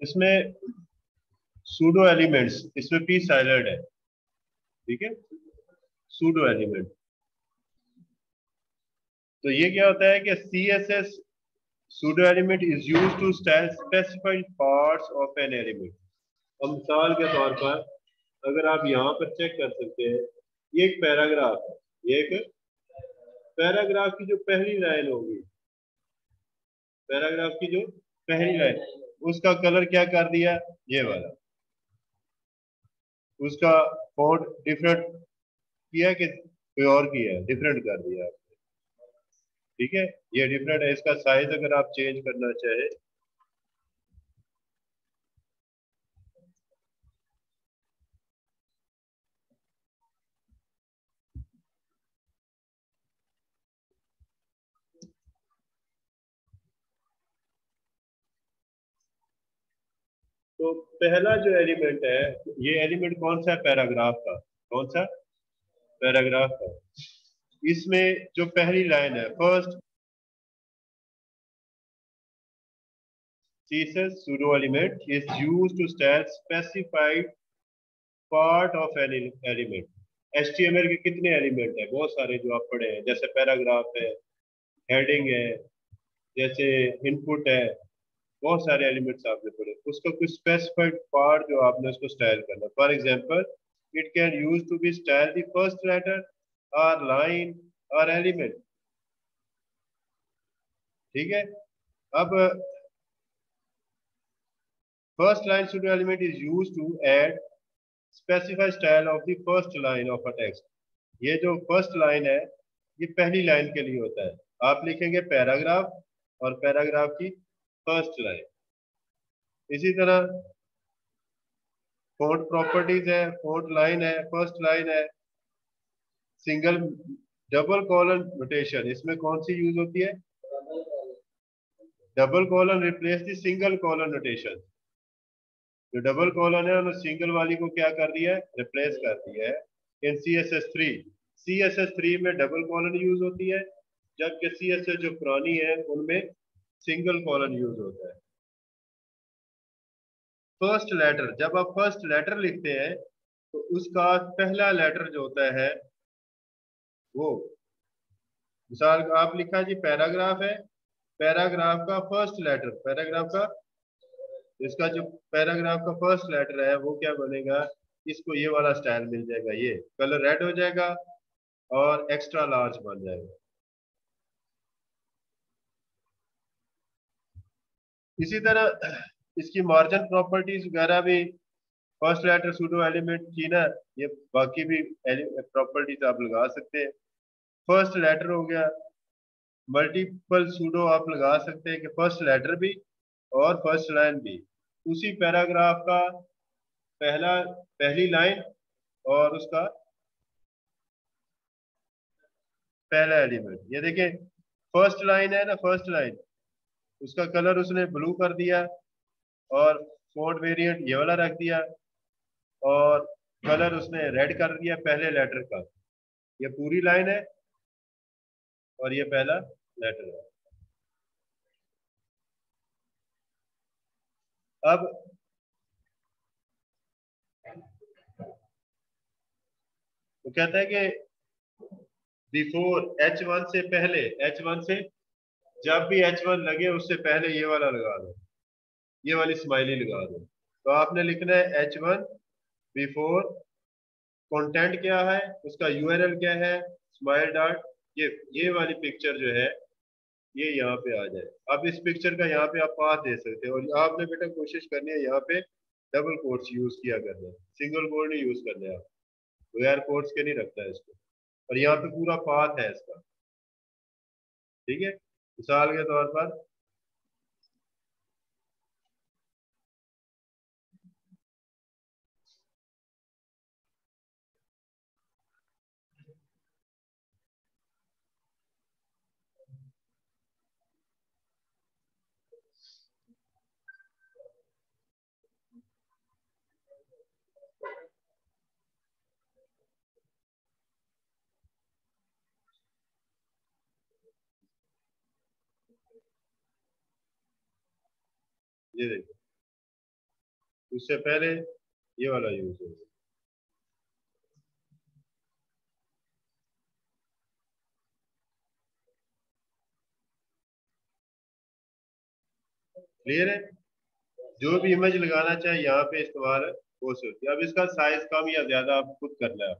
इसमें pseudo elements इसमें P silent है। ठीक है? सूडो एलिमेंट तो ये क्या होता है कि C S S pseudo element is use to specified parts of an element अब मिसाल के तौर पर, अगर आप यहाँ पर चेक कर सकते हैं, ये एक पैराग्राफ है। ये एक पैराग्राफ की जो पहली लाइन होगी पैराग्राफ की जो पहली लाइन उसका कलर क्या कर दिया? ये वाला। उसका फोर्ड डिफरेंट किया कि कोई और किया? डिफरेंट कर दिया आपने। ठीक है? ये डिफरेंट है, इसका साइज़ अगर आप चेंज करना चाहे तो पहला जो एलिमेंट है, ये एलिमेंट कौन सा है? पैराग्राफ का। कौन सा? पैराग्राफ का। इसमें जो पहली लाइन है first thesis pseudo element. Is used to state specified part of an element. Html के कितने एलिमेंट है? बहुत सारे जो आप पढ़े हैं, जैसे पैराग्राफ है हेडिंग है, जैसे इनपुट है बहुत सारे एलिमेंट्स आपने पढ़े। उसका कुछ स्पेसिफाइड पार्ट जो आपने उसको स्टाइल करना for example it can use to be style the first letter और लाइन और एलिमेंट ठीक है? अब first line pseudo element is used to add specify style of the first line of a text. ये जो first line है, ये पहली लाइन के लिए होता है। आप लिखेंगे पैराग्राफ और पैराग्राफ की फ़र्स्ट लाइन इसी तरह फोर्ट प्रॉपर्टीज़ है फोर्ट लाइन है फ़र्स्ट लाइन है। सिंगल डबल कॉलन नोटेशन इसमें कौन सी यूज़ होती है? Double colon replace the single colon notation जो डबल कॉलन है, उन्होंने सिंगल वाली को क्या कर दिया है? रिप्लेस कर दिया है। इन C S S three C S S three में डबल कॉलन यूज़ होती है, जबकि सी एस एस जो पुरानी है, उनमें सिंगल कॉलन यूज़ होता है। फ़र्स्ट लेटर, जब आप फ़र्स्ट लेटर लिखते हैं तो उसका पहला लेटर जो होता है, वो, मिसाल आप लिखा जी पैराग्राफ है, पैराग्राफ का फ़र्स्ट लेटर, पैराग्राफ का, इसका जो पैराग्राफ का फ़र्स्ट लेटर है, वो क्या बनेगा, इसको ये वाला स्टाइल मिल जाएगा, ये, कलर रेड हो जाएगा, और एक्स्ट्रा लार्ज बन जाएगा। इसी तरह, इसकी मार्जिन प्रॉपर्टीज़ वगैरह भी फ़र्स्ट लेटर सूडो एलिमेंट की ना ये बाकी भी प्रॉपर्टीज़ आप लगा सकते हैं। फ़र्स्ट लेटर हो गया मल्टीपल सूडो आप लगा सकते हैं कि फ़र्स्ट लेटर भी और फ़र्स्ट लाइन भी। उसी पैराग्राफ का पहला, पहली लाइन और उसका पहला एलिमेंट ये देखिए फ़र्स्ट लाइन है ना फ़र्स्ट लाइन उसका कलर उसने ब्लू कर दिया और फोर्ड वेरिएंट ये वाला रख दिया और कलर उसने रेड कर दिया पहले लेटर का। ये पूरी लाइन है और ये पहला लेटर है। अब वो कहता है कि बिफोर एच वन से पहले एच वन से जब भी एच वन लगे, उससे पहले ये वाला लगा दो। ये वाली स्माइली लगा दो। तो आपने लिखना है एच वन बिफोर कंटेंट क्या है, उसका यूआरएल क्या है स्माइल डॉट ये ये वाली पिक्चर जो है, ये यहाँ पे आ जाए। अब इस पिक्चर का यहाँ पे आप पाथ दे सकते हैं। और आपने बेटा कोशिश करनी है यहाँ पे डबल कोट्स यूज़ किया करना। सिंगल कोड नहीं यूज़ करना आप। बगैर कोट्स के नहीं रखता है इसको। और यहाँ पे पूरा पाथ है इसका। ठीक है? मिसाल के तौर पर ये देखो। उससे पहले ये वाला यूज़ होगा। क्लियर है? जो भी इमेज लगाना चाहे यहाँ पे इस्तेमाल हो सकती है। अब इसका साइज़ कम या ज़्यादा आप खुद करना है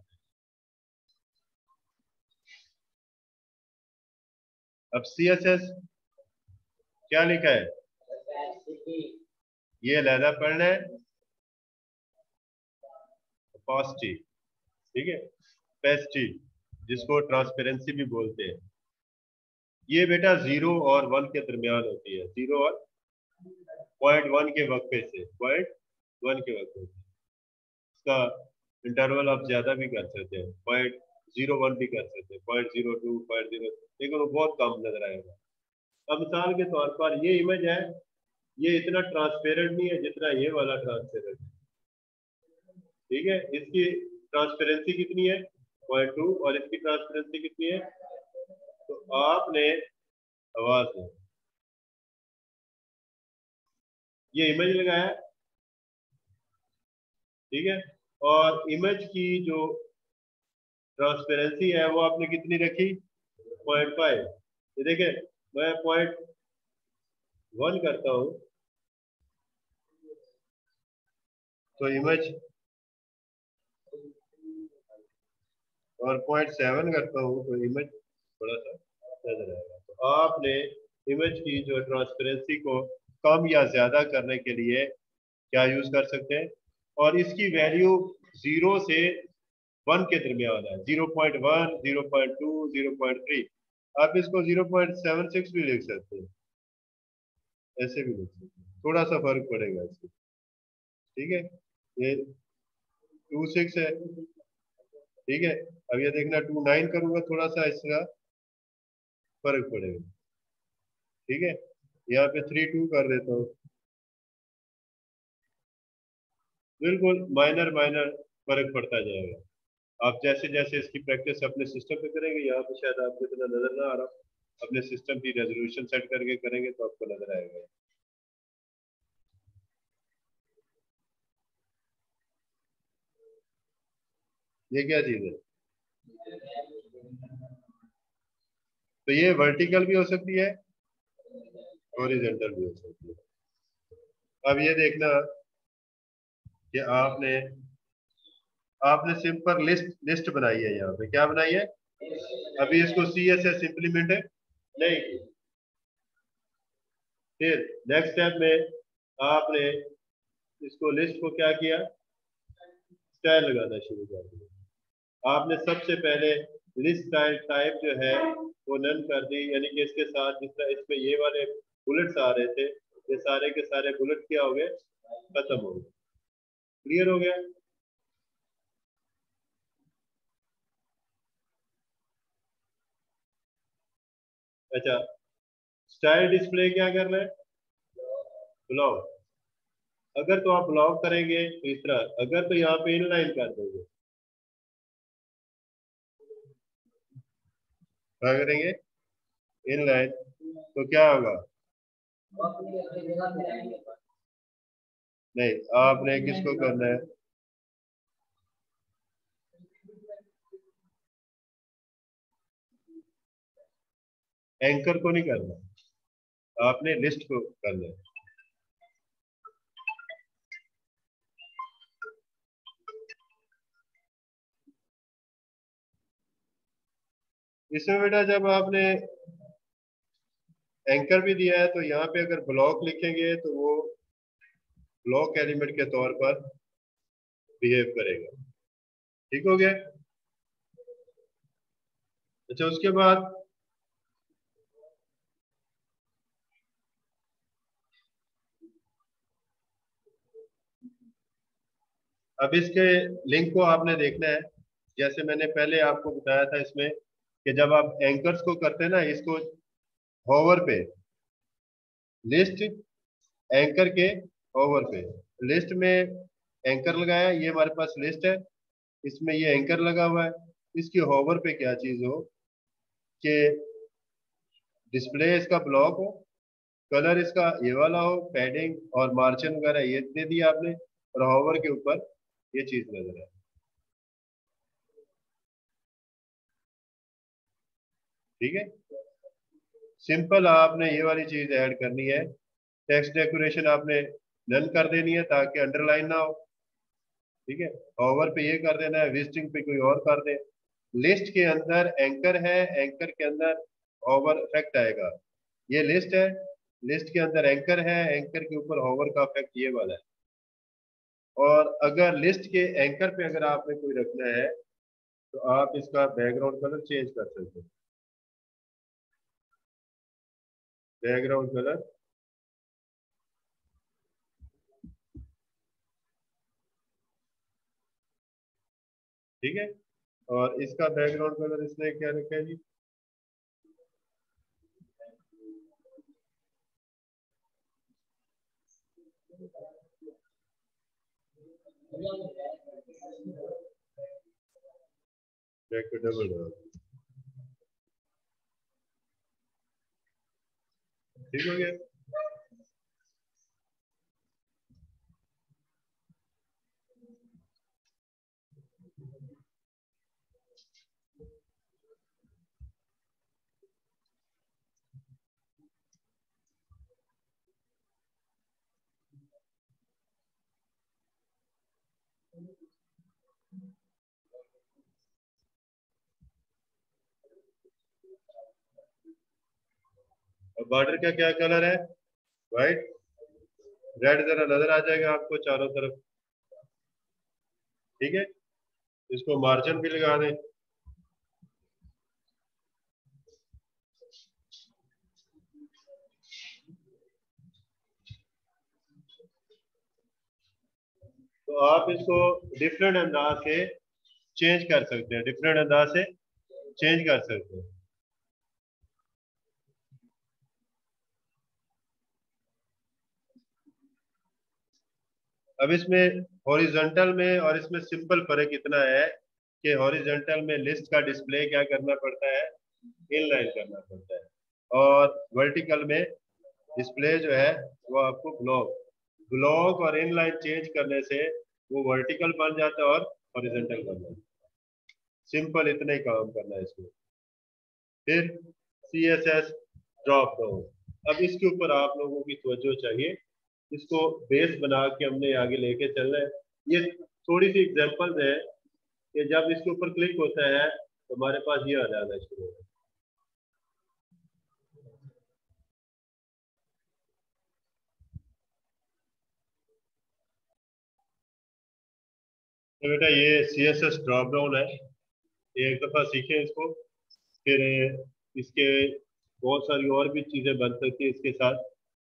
अब सी एस एस क्या लिखा है? ये लहदा पढ़ना है। पॉस्टी ठीक है? पेस्टी जिसको ट्रांसपेरेंसी भी बोलते हैं। ये बेटा ज़ीरो और वन के दरमियान होती है। ज़ीरो और पॉइंट वन के वक्फे से पॉइंट वन के वक्फे से। इसका इंटरवल आप ज़्यादा भी कर सकते हैं। पॉइंट ज़ीरो वन भी कर सकते हैं। Point zero two point zero लेकिन वो बहुत कम नज़र आएगा अब मिसाल के तौर पर ये इमेज है ये इतना ट्रांसपेरेंट नहीं है जितना ये वाला ट्रांसपेरेंट ठीक है? इसकी ट्रांसपेरेंसी कितनी है? पॉइंट टू और इसकी ट्रांसपेरेंसी कितनी है? तो आपने आवाज़ है ये इमेज लगाया। ठीक है? और इमेज की जो ट्रांसपेरेंसी है वो आपने कितनी रखी? पॉइंट फाइव ये देखे, मैं पॉइंट वन करता हूँ। तो इमेज और पॉइंट सेवन करता हूँ तो इमेज थोड़ा सा नज़र आएगा तो आपने इमेज की जो ट्रांसपेरेंसी को कम या ज़्यादा करने के लिए क्या यूज़ कर सकते हैं? और इसकी वैल्यू ज़ीरो से वन के दरमियान है। Zero point one zero point two zero point three आप इसको ज़ीरो पॉइंट सेवन सिक्स भी लिख सकते हैं। ऐसे भी लिख सकते हैं। थोड़ा सा फ़र्क पड़ेगा इससे। ठीक है? ये टू सिक्स है। ठीक है? अब ये देखना टू नाइन करूँगा थोड़ा सा इसका। फ़र्क पड़ेगा। ठीक है? यहाँ पे थ्री टू कर देता हूँ। बिल्कुल माइनर माइनर फ़र्क पड़ता जाएगा। आप जैसे जैसे इसकी प्रैक्टिस अपने सिस्टम पे करेंगे, यहाँ पे शायद आपको इतना नज़र ना आ रहा अपने सिस्टम की रेजोल्यूशन सेट करके करेंगे तो आपको नज़र आएगा। ये क्या चीज़ है? तो ये वर्टिकल भी हो सकती है हॉरिजॉन्टल भी हो सकती है। अब ये देखना कि आपने आपने सिंपल लिस्ट लिस्ट बनाई है यहाँ पे। क्या बनाई है? अभी इसको सी एस एस इम्प्लीमेंट नहीं। फिर नेक्स्ट स्टेप में आपने इसको लिस्ट को क्या किया? स्टाइल लगाना शुरू कर दिया। आपने सबसे पहले लिस्ट स्टाइल टाइप जो है, वो नन कर दी, यानी कि इसके साथ जिस तरह इसमें ये वाले बुलेट्स आ रहे थे, ये सारे के सारे बुलेट क्या हो गए? खत्म हो गए। क्लियर हो गया? अच्छा स्टाइल डिस्प्ले क्या कर रहे हैं? ब्लॉक अगर तो आप ब्लॉक करेंगे तो इस तरह, अगर तो यहाँ पे इनलाइन कर देंगे। क्या करेंगे? इन लाइन तो क्या होगा? नहीं, आपने किसको करना है? एंकर को नहीं करना आपने लिस्ट को करना है। इसमें बेटा जब आपने एंकर भी दिया है तो यहाँ पे अगर ब्लॉक लिखेंगे तो वो ब्लॉक एलिमेंट के तौर पर बिहेव करेगा। ठीक हो गया? अच्छा उसके बाद अब इसके लिंक को आपने देखना है। जैसे मैंने पहले आपको बताया था इसमें कि जब आप एंकर्स को करते हैं ना, इसको होवर पे लिस्ट एंकर के होवर पे लिस्ट में एंकर लगाया, ये हमारे पास लिस्ट है, इसमें ये एंकर लगा हुआ है, इसकी होवर पे क्या चीज़ हो, कि डिस्प्ले इसका ब्लॉक हो कलर इसका ये वाला हो पैडिंग और मार्जिन वगैरह ये दे दिया आपने, और हॉवर के ऊपर ये चीज़ नज़र आए ठीक है? सिंपल आपने ये वाली चीज़ ऐड करनी है। टेक्स्ट डेकोरेशन आपने नन कर देनी है ताकि अंडरलाइन ना हो। ठीक है? ओवर पे ये कर देना है विजिटिंग पे कोई और कर दे। लिस्ट के अंदर एंकर है एंकर के अंदर ओवर इफ़ेक्ट आएगा। ये लिस्ट है। लिस्ट के अंदर एंकर है एंकर के ऊपर ओवर का इफ़ेक्ट ये वाला है। और अगर लिस्ट के एंकर पे अगर आपने कोई रखना है तो आप इसका बैकग्राउंड कलर चेंज कर सकते हैं। बैकग्राउंड कलर ठीक है? और इसका बैकग्राउंड कलर इसने क्या रखा है जी? डबल ठीक हो गया बॉर्डर का क्या कलर है? व्हाइट रेड जरा नज़र आ जाएगा आपको चारों तरफ़। ठीक है? इसको मार्जिन भी लगा दें। तो आप इसको डिफरेंट अंदाज से चेंज कर सकते हैं। डिफरेंट अंदाज से चेंज कर सकते हैं। अब इसमें हॉरिजॉन्टल में और इसमें सिंपल फ़र्क इतना है कि हॉरिजॉन्टल में लिस्ट का डिस्प्ले क्या करना पड़ता है? इनलाइन करना पड़ता है। और वर्टिकल में डिस्प्ले जो है, वो आपको ब्लॉक ब्लॉक और इनलाइन चेंज करने से वो वर्टिकल बन जाता है और हॉरिजेंटल बन जाता है। सिंपल इतना ही काम करना है इसमें। फिर C S S drop down अब इसके ऊपर आप लोगों की तवज्जो चाहिए इसको बेस बना के हमने आगे लेके चलना है। ये थोड़ी सी एग्ज़ाम्पल है कि जब इसके ऊपर क्लिक होता है तो हमारे पास ये आ जाना शुरू होगा तो बेटा ये C S S drop down है एक दफ़ा सीखें इसको। फिर इसके बहुत सारी और भी चीज़ें बन सकती है इसके साथ।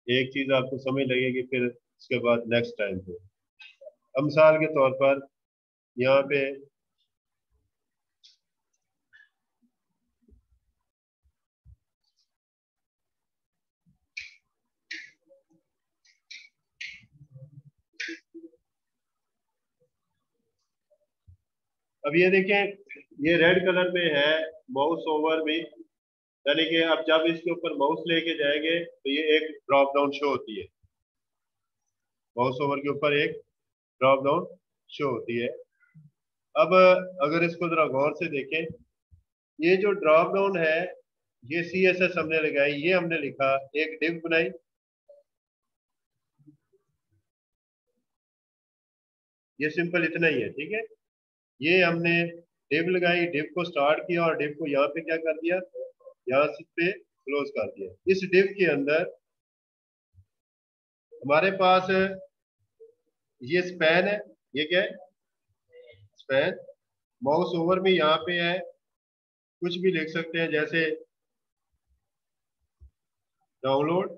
एक चीज़ आपको समझ लगेगी, फिर उसके बाद नेक्स्ट टाइम पे। अब मिसाल के तौर पर, यहाँ पे अब ये देखें, ये रेड कलर में है माउस ओवर भी यानी कि अब जब इसके ऊपर माउस लेके जाएँगे तो ये एक ड्रॉप डाउन शो होती है। माउस ओवर के ऊपर एक ड्रॉप डाउन शो होती है। अब अगर इसको जरा गौर से देखें, ये जो ड्रॉप डाउन है, ये सी एस एस हमने लगाई, ये हमने लिखा, एक डिव बनाई। ये सिंपल इतना ही है, ठीक है? ये हमने डिव लगाई डिव को स्टार्ट किया और डिव को यहाँ पे क्या कर दिया? यहाँ पे क्लोज कर दिया। इस डिव के अंदर हमारे पास ये स्पैन है, ये क्या है? स्पैन माउस ओवर भी यहाँ पे है। कुछ भी लिख सकते हैं, जैसे डाउनलोड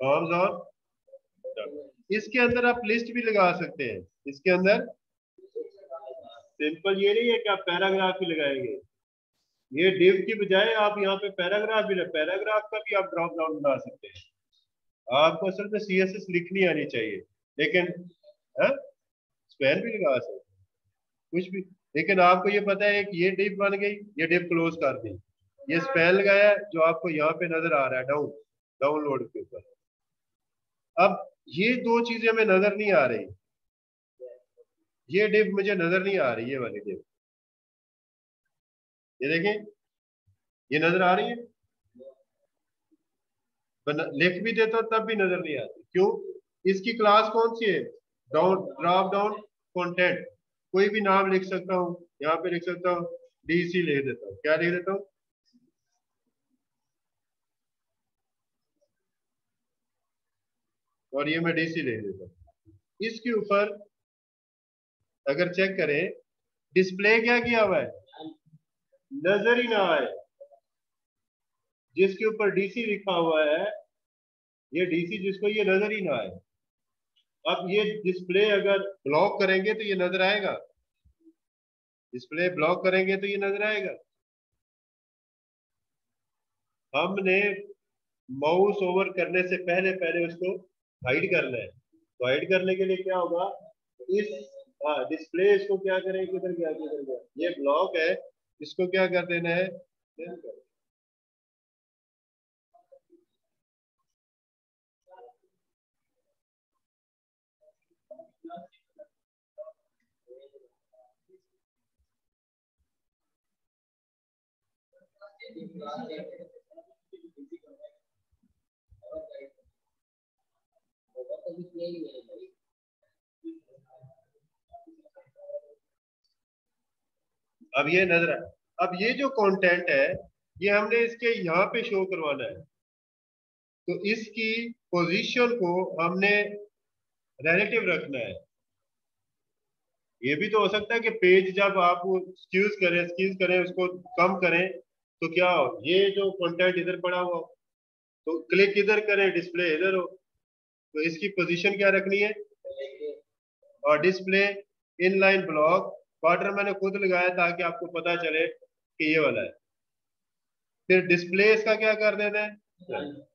फॉर्म्स और इसके अंदर आप लिस्ट भी लगा सकते हैं। इसके अंदर सिंपल ये नहीं है कि आप पैराग्राफ ही लगाएँगे। ये डिव की बजाय आप यहाँ पे पैराग्राफ भी पैराग्राफ का भी आप ड्रॉप डाउन बना सकते हैं। आपको असल में सी एस एस लिखनी आनी चाहिए। लेकिन स्पेन भी लगा सकते कुछ भी लेकिन आपको ये पता है कि ये डिप बन गई, ये डिप क्लोज कर दी। ये स्पेल लगाया जो आपको यहाँ पे नज़र आ रहा है डाउन डाउनलोड के ऊपर। अब ये दो चीज़ें हमें नज़र नहीं आ रही। ये डिप मुझे नज़र नहीं आ रही, ये वाली डिप ये देखें, ये नज़र आ रही है? लिख भी देता, तब भी नज़र नहीं आती। क्यों? इसकी क्लास कौन सी है? डाउन ड्रॉप डाउन कंटेंट कोई भी नाम लिख सकता हूँ, यहाँ पे लिख सकता हूँ डीसी लिख देता हूँ। क्या लिख देता हूँ? और ये मैं डीसी लिख देता हूँ। इसके ऊपर अगर चेक करें डिस्प्ले क्या किया हुआ है? नज़र ही ना आए। जिसके ऊपर डीसी लिखा हुआ है, ये डीसी जिसको ये नज़र ही ना आए। अब ये डिस्प्ले अगर ब्लॉक करेंगे तो ये नज़र आएगा। डिस्प्ले ब्लॉक करेंगे तो ये नज़र आएगा। हमने माउस ओवर करने से पहले पहले उसको हाइड करना है। तो हाइड करने के लिए क्या होगा? इस डिस्प्ले इसको क्या करें? किधर गया किधर गया? ये ब्लॉक है। इसको क्या कर देना है? अब ये नज़र अब ये जो कंटेंट है, ये हमने इसके यहाँ पे शो करवाना है। तो इसकी पोजीशन को हमने रिलेटिव रखना है। ये भी तो हो सकता है कि पेज जब आप स्क्यूज करें स्क्यूज करें, उसको कम करें तो क्या हो? ये जो कंटेंट इधर पड़ा हुआ तो क्लिक इधर करें डिस्प्ले इधर हो। तो इसकी पोजीशन क्या रखनी है? और डिस्प्ले इनलाइन ब्लॉक बॉर्डर मैंने खुद लगाया ताकि आपको पता चले कि ये वाला है। फिर डिस्प्ले इसका क्या कर देना है?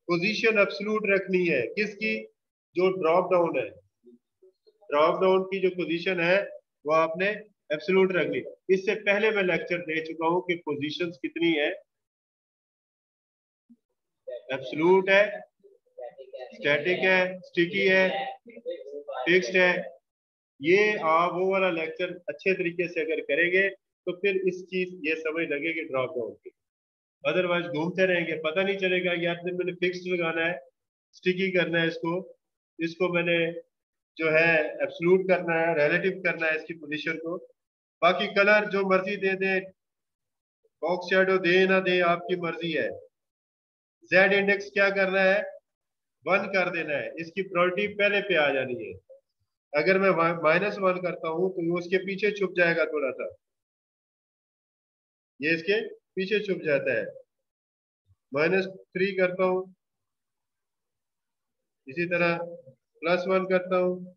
पोजीशन एब्सोल्यूट रखनी है। किसकी? जो ड्रॉप डाउन है। ड्रॉप डाउन की जो पोजीशन है, वो आपने एब्सोल्यूट रखनी इससे पहले मैं लेक्चर दे चुका हूँ कि पोजीशंस कितनी है। एब्सोल्यूट है। स्टैटिक है स्टिकी है फिक्स्ड है। ये आप वो वाला लेक्चर अच्छे तरीके से अगर करेंगे तो फिर इस चीज़, ये समझ लगेगी ड्रॉप डाउन की अदरवाइज़ घूमते रहेंगे, पता नहीं चलेगा यार मैंने फिक्स लगाना है स्टिकी करना है इसको। इसको मैंने जो है एब्सलूट करना है रिलेटिव करना है इसकी पोजीशन को। बाकी कलर जो मर्ज़ी दे दे बॉक्स शेडो दे ना दे, आपकी मर्ज़ी है। जेड इंडेक्स क्या करना है? वन कर देना है। इसकी प्रायोरिटी पहले पे आ जानी है। अगर मैं माइनस वन करता हूँ तो उसके पीछे छुप जाएगा थोड़ा सा ये इसके पीछे छुप जाता है। माइनस थ्री करता हूँ। इसी तरह प्लस वन करता हूँ।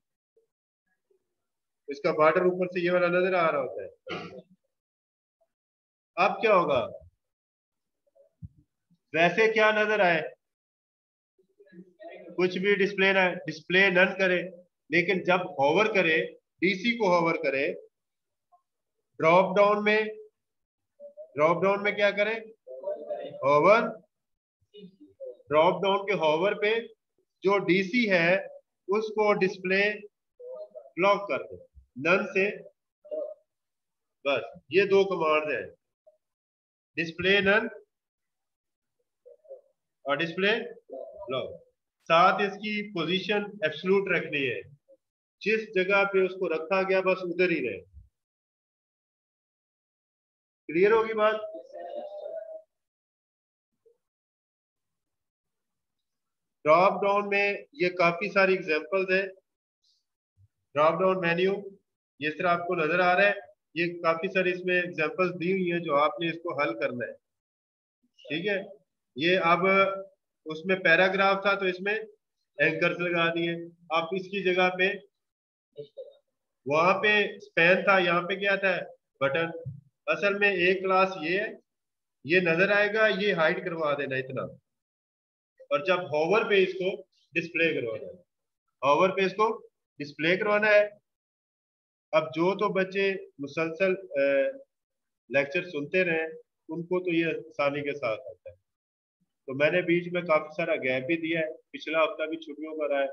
इसका बॉर्डर ऊपर से ये वाला नज़र आ रहा होता है। अब क्या होगा? वैसे क्या नज़र आए? कुछ भी डिस्प्ले ना डिस्प्ले नन करे, लेकिन जब होवर करे डीसी को होवर करे ड्रॉप डाउन में ड्रॉप डाउन में क्या करें? होवर ड्रॉप डाउन के होवर पे जो डीसी है, उसको डिस्प्ले ब्लॉक कर दो। नन से। बस, ये दो कमांड है। डिस्प्ले नन और डिस्प्ले ब्लॉक साथ इसकी पोजीशन एब्सोल्यूट रखनी है। जिस जगह पे उसको रखा गया, बस उधर ही रहे। क्लियर होगी बात? ड्रॉप डाउन में ये काफ़ी सारी एग्जांपल्स है। ड्रॉप डाउन मेन्यू जिस तरह आपको नज़र आ रहा है, ये काफ़ी सारी इसमें एग्जांपल्स दी हुई है जो आपने इसको हल करना है। ठीक है? ये अब उसमें पैराग्राफ था तो इसमें एंकर्स लगा दिए। आप इसकी जगह पे, वहाँ पे स्पेन था, यहाँ पे क्या था? बटन। असल में एक क्लास ये है, ये नज़र आएगा, ये हाइड करवा देना इतना। और जब होवर पे इसको डिस्प्ले करवाना है होवर पे इसको डिस्प्ले करवाना है। अब जो तो बच्चे मुसलसल लेक्चर सुनते रहे, उनको तो ये आसानी के साथ आता है। तो मैंने बीच में काफ़ी सारा गैप भी दिया है। पिछला हफ़्ता भी छुट्टियों पर है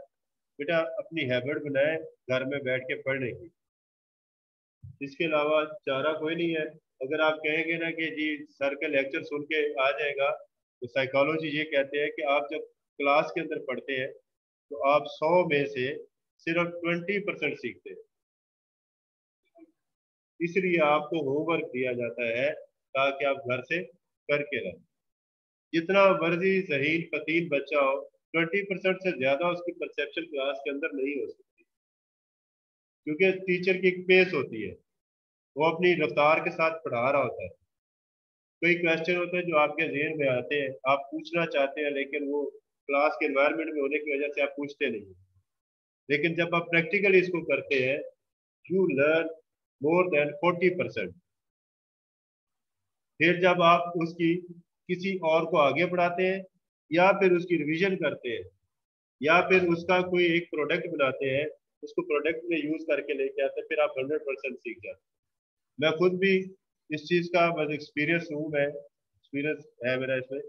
बेटा, अपनी हैबिट बनाए, घर में बैठ के पढ़ने की इसके अलावा चारा कोई नहीं है। अगर आप कहेंगे ना कि जी, सर के लेक्चर सुन के आ जाएगा तो साइकोलॉजी ये कहते हैं कि आप जब क्लास के अंदर पढ़ते हैं तो आप सौ में से सिर्फ़ ट्वेंटी परसेंट सीखते हैं। इसलिए आपको होमवर्क दिया जाता है ताकि आप घर से करके रहें। जितना मर्ज़ी जहीन फतीन बच्चा हो ट्वेंटी परसेंट से ज़्यादा उसकी परसेप्शन क्लास के अंदर नहीं हो सकती। क्योंकि टीचर की एक पेस होती है। वो अपनी रफ्तार के साथ पढ़ा रहा होता है। कई क्वेश्चन होते हैं जो आपके जहन में आते हैं, आप पूछना चाहते हैं, लेकिन वो क्लास के एनवायरमेंट में होने की वजह से आप पूछते नहीं लेकिन जब आप प्रैक्टिकली इसको करते हैं you learn more than forty percent फिर जब आप उसकी किसी और को आगे बढ़ाते हैं, या फिर उसकी रिवीजन करते हैं, या फिर उसका कोई एक प्रोडक्ट बनाते हैं, उसको प्रोडक्ट में यूज़ करके लेके आते हैं, फिर आप हंड्रेड परसेंट सीख जाते मैं खुद भी इस चीज़ का बस एक्सपीरियंस हूँ, मैं एक्सपीरियंस है मेरा इसमें,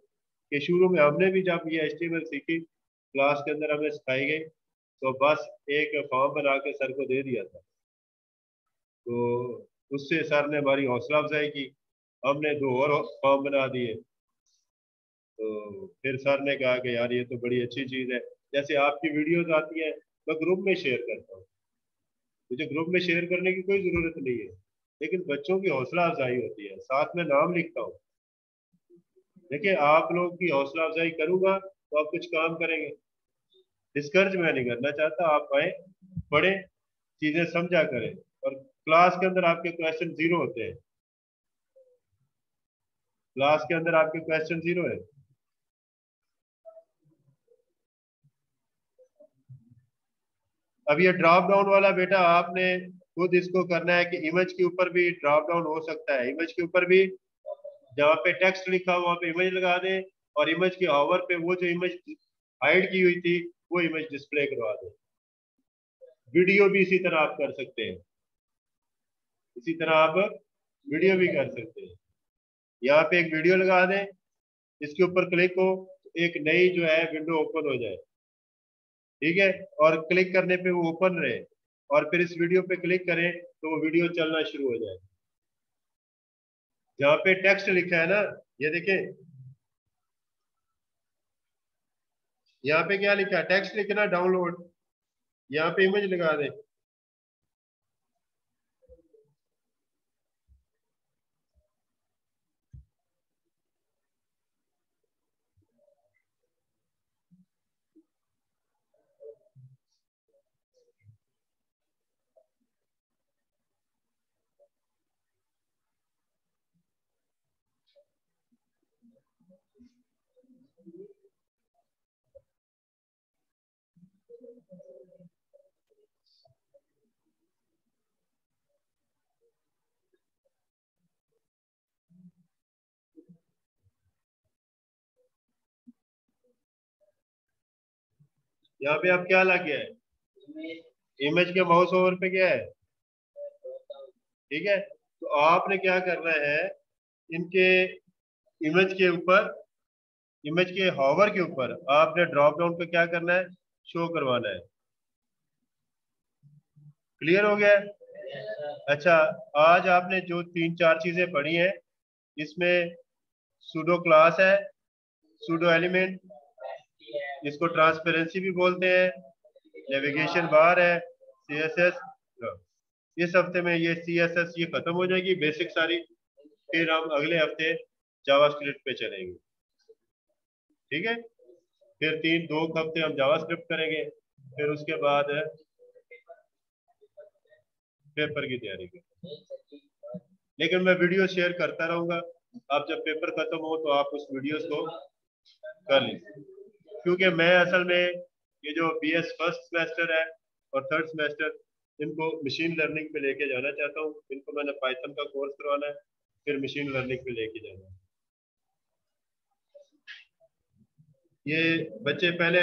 कि शुरू में हमने भी जब ये एच सीखी क्लास के अंदर हमें सिखाई गई तो बस एक फॉर्म बना के सर को दे दिया था। तो उससे सर ने हमारी हौसला अफजाई की, हमने दो और फॉर्म बना दिए। तो फिर सर ने कहा कि यार ये तो बड़ी अच्छी चीज़ है। जैसे आपकी वीडियोज़ आती है, मैं ग्रुप में शेयर करता हूँ। मुझे ग्रुप में शेयर करने की कोई ज़रूरत नहीं है। लेकिन बच्चों की हौसला अफजाई होती है। साथ में नाम लिखता हूँ। देखिए, आप लोग की हौसला अफजाई करूँगा तो आप कुछ काम करेंगे। डिस्कर्ज मैं नहीं करना चाहता। आप आए, पढ़े, चीज़ें समझा करें और क्लास के अंदर आपके क्वेश्चन ज़ीरो होते हैं। क्लास के अंदर आपके क्वेश्चन ज़ीरो है। अब ये ड्रॉप डाउन वाला बेटा आपने खुद इसको करना है कि इमेज के ऊपर भी ड्रॉप डाउन हो सकता है। इमेज के ऊपर भी जहाँ पे टेक्स्ट लिखा हुआ पे इमेज लगा दें और इमेज के ऑवर पे वो जो इमेज हाइड की हुई थी, वो इमेज डिस्प्ले करवा दें। वीडियो भी इसी तरह आप कर सकते हैं। इसी तरह आप वीडियो भी कर सकते हैं। यहाँ पे एक वीडियो लगा दें, इसके ऊपर क्लिक हो तो एक नई जो है विंडो ओपन हो जाए। ठीक है? और क्लिक करने पे वो ओपन रहे। और फिर इस वीडियो पे क्लिक करें तो वो वीडियो चलना शुरू हो जाए। जहाँ पे टेक्स्ट लिखा है ना, ये देखें। यहाँ पे क्या लिखा? है टेक्स्ट लिखना डाउनलोड यहाँ पे इमेज लगा दे। यहाँ पे आप क्या लग गया है इमेज के माउस ओवर पे क्या है? ठीक है? तो आपने क्या करना है? इनके इमेज के ऊपर इमेज के हॉवर के ऊपर आपने ड्रॉप डाउन पे क्या करना है? शो करवाना है। क्लियर हो गया? अच्छा आज आपने जो तीन चार चीज़ें पढ़ी हैं, इसमें सूडो क्लास है सूडो एलिमेंट इसको ट्रांसपेरेंसी भी बोलते हैं नेविगेशन बार है सी एस एस इस हफ़्ते में ये सी एस एस ये खत्म हो जाएगी बेसिक सारी। फिर हम अगले हफ़्ते जावास्क्रिप्ट पे चलेंगे। ठीक है? फिर तीन, दो हफ़्ते हम जावास्क्रिप्ट करेंगे, फिर उसके बाद पेपर की तैयारी करेंगे। लेकिन मैं वीडियो शेयर करता रहूँगा। आप जब पेपर खत्म हो तो आप उस वीडियोस को कर लीजिए। क्योंकि मैं असल में ये जो बी एस फ़र्स्ट सेमेस्टर है और थर्ड सेमेस्टर इनको मशीन लर्निंग पे लेके जाना चाहता हूँ। इनको मैंने पाइथन का कोर्स करवाना है, फिर मशीन लर्निंग पे लेके जाना है। ये बच्चे पहले